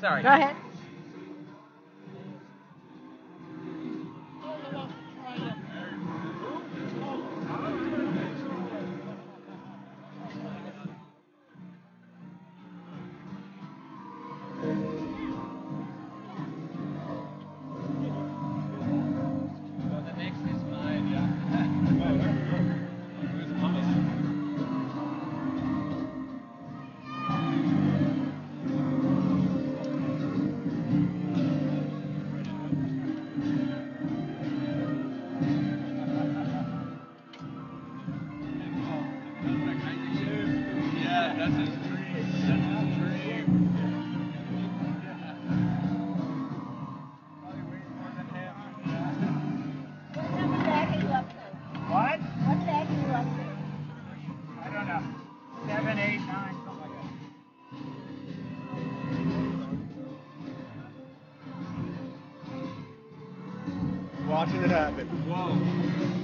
Sorry. Go ahead. Watching it happen. Whoa.